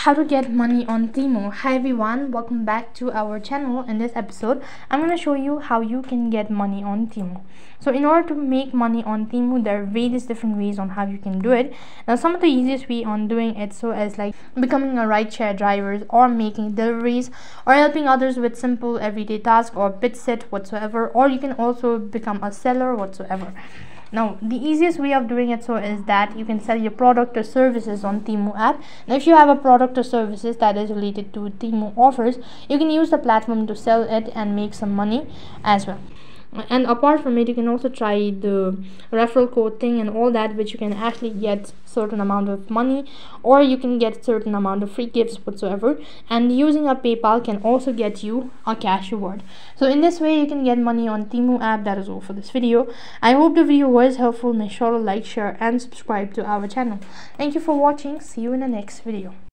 how to get money on Temu. Hi everyone, welcome back to our channel. In this episode, I'm going to show you how you can get money on Temu. So in order to make money on Temu, there are various different ways on how you can do it. Now some of the easiest way on doing it so as like becoming a rideshare driver or making deliveries or helping others with simple everyday tasks or BidSet whatsoever or you can also become a seller whatsoever now the easiest way of doing it so is that you can sell your product or services on Temu app. Now if you have a product or services that is related to Temu offers you can use the platform to sell it and make some money as well and apart from it you can also try the referral code thing and all that which you can actually get certain amount of money or you can get certain amount of free gifts whatsoever. And using a paypal can also get you a cash reward. So in this way you can get money on Temu app. That is all for this video. I hope the video was helpful. Make sure to like share and subscribe to our channel. Thank you for watching. See you in the next video